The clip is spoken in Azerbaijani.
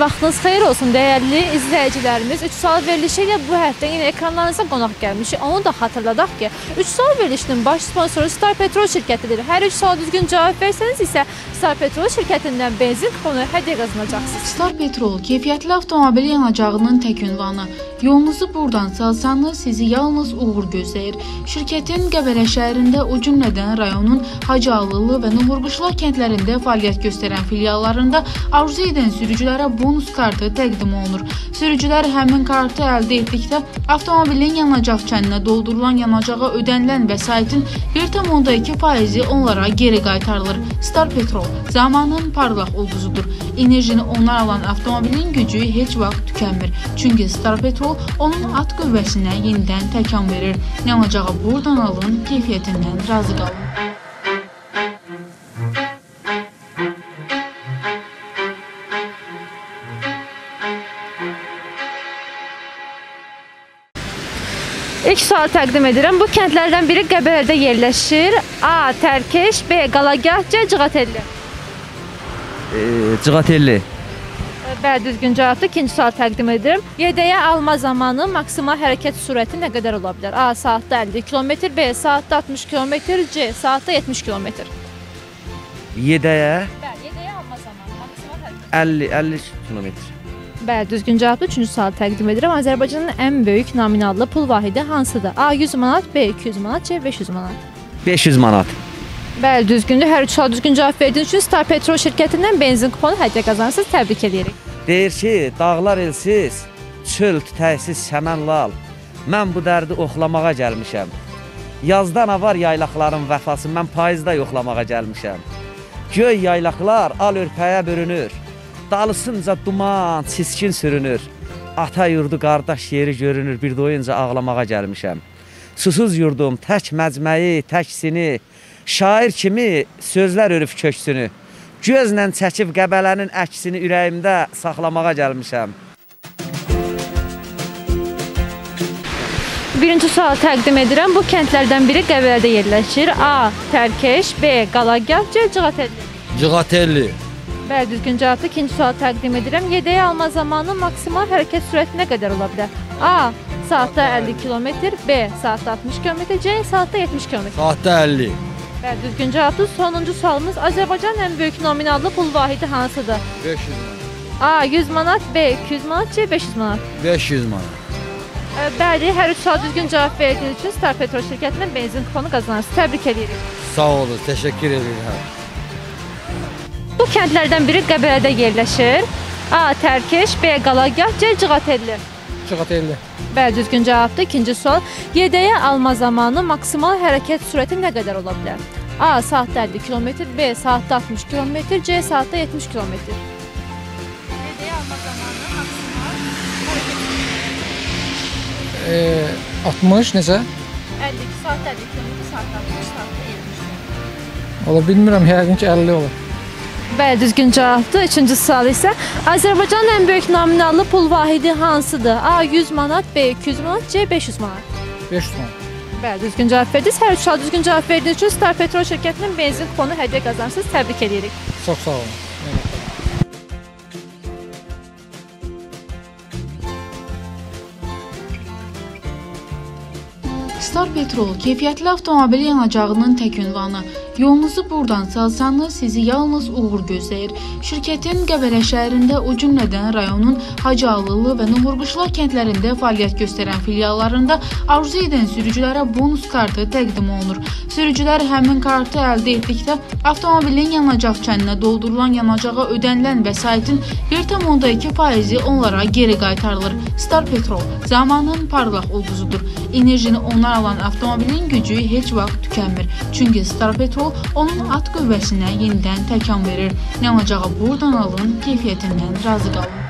vaxtınız xeyir olsun dəyərli izləyicilərimiz. 3 sual verilişi ilə bu həftə yenə ekranlarınıza qonaq gəlmişik. Onu da xatırladaq ki, 3 sual verilişinin baş sponsoru Star Petrol şirkətidir. Hər 3 sual düzgün cavab versəniz isə Star Petrol şirkətindən benzin kuponu hədiyyə qazanacaqsınız. Star Petrol keyfiyyətli avtomobil yanacağının tək ünvanı. Yolunuzu buradan salsanız sizi yalnız uğur gözləyir. Şirkətin Qəbələ şəhərində, o cümlədən rayonun Hacıalılı və Nuhurquşla kəndlərində fəaliyyət göstərən filiallarında arzu edən sürücülərə bonus kartı təqdim olunur. Sürücülər həmin kartı əldə etdikdə avtomobilin yanacaq kəninə doldurulan yanacağa ödənilən vəsaitin 1,2%-i onlara geri qaytarılır. Star Petrol zamanın parlaq ulduzudur. Enerjini onlar alan avtomobilin gücü heç vaxt tükənmir. Çünki Star Petrol onun at qüvvəsinə yenidən təkan verir. Yanacağı buradan alın, keyfiyyətindən razı qalın. İlk sual təqdim edirəm. Bu kəndlərdən biri Qəbələdə yerləşir. A. Tərkeş, B. Qalagah, C. Cığatelli. E, Cığatelli. Bəli, düzgün cavabdır. İkinci sual təqdim edirəm. YDyə alma zamanı maksimal hərəkət sürəti nə qədər ola bilər? A. Saatda 50 km, B. Saatda 60 km, C. Saatda 70 km. Yedəyə Bəli, YDyə alma zamanı maksimal hərəkət 50 50 kilometr. Bəli, düzgün cavabdır. Üçüncü sual təqdim edirəm. Azərbaycanın ən böyük nominallı pul vahidi hansıdır? A 100 manat, B 200 manat, C 500 manat. 500 manat. Bəli, düzgündür. Hər üç sual düzgün cavab verdiyiniz üçün Star Petrol şirkətindən benzin kuponu hədiyyə qazanırsınız. Təbrik edirik. Deyir ki, dağlar elsiz, çöl tütəksiz səmən lal. Mən bu dərdi oxlamağa gəlmişəm. Yazda nə var yaylaqların vəfası, mən payızda yoxlamağa gəlmişəm. Göy yaylaqlar al örpəyə bürünür. Dalısınca duman, çiskin sürünür. Ata yurdu, qardaş yeri görünür, bir doyunca ağlamağa gəlmişəm. Susuz yurdum, tək məcməyi, təksini, şair kimi sözlər örüb köksünü. Gözlə çəkib qəbələnin əksini ürəyimdə saxlamağa gəlmişəm. Birinci sual təqdim edirəm. Bu kəndlərdən biri Qəbələdə yerləşir. A. Tərkeş, B. Qalagah, C. Cığatelli. Cığatelli. Bəli, düzgün cavabdır. İkinci sual təqdim edirəm. YDyə alma zamanı maksimal hərəkət sürəti nə qədər ola bilər? A. Saatda 50 km, B. Saatda 60 km, C. Saatda 70 km. Saatdə 50. Bəli, düzgün cavabdır. Sonuncu sualımız Azərbaycanın ən böyük nominallı pul vahidi hansıdır? 500 manat. A. 100 manat, B. 200 manat, C. 500 manat. 500 manat. Bəli, hər üç sual düzgün cavab verdiyiniz üçün Star Petrol şirkətindən benzin kuponu qazanırsınız. Təbrik edirik. Sağ olun, təşəkkür edirəm. Kəndlərdən biri Qəbələdə yerləşir. A. Tərkeş, B. Qalagah, C. Cığatelli. Cığatelli. Bəli, düzgün cavabdır. İkinci sual. YDyə alma zamanı maksimal hərəkət sürəti nə qədər ola bilər? A. Saatda 50 km, B. Saatda 60 km, C. Saatda 70 km. YDyə alma zamanı maksimal E, 60 necə? 50 saatda 50 km, saatda 60, saatda 70 km. Ola bilmirəm, yəqin ki 50 olur. Bəli, düzgün cavabdır. Üçüncü sual isə Azərbaycanın ən böyük nominallı pul vahidi hansıdır? A 100 manat, B 200 manat, C 500 manat. 500 manat. Bəli, düzgün cavab verdiniz. Hər üç sual düzgün cavab verdiyiniz üçün Star Petrol şirkətinin benzin kuponu hədiyyə qazanırsınız. Təbrik edirik. Çox sağ olun. Star Petrol keyfiyyətli avtomobil yanacağının tək ünvanı. Yolunuzu buradan salsanız sizi yalnız uğur gözləyir. Şirkətin Qəbələ şəhərində, o cümlədən rayonun Hacıalılı və Nuhurquşla kəndlərində fəaliyyət göstərən filiallarında arzu edən sürücülərə bonus kartı təqdim olunur. Sürücülər həmin kartı əldə etdikdə avtomobilin yanacaq kəninə doldurulan yanacağa ödənilən vəsaitin 1,2%-i onlara geri qaytarılır. Star Petrol zamanın parlaq ulduzudur. Enerjini onlar alan avtomobilin gücü heç vaxt tükənmir. Çünki Star Petrol futbol onun at qüvvəsinə yenidən təkan verir. Nə olacağı bu Donalın keyfiyyətindən razı qalın.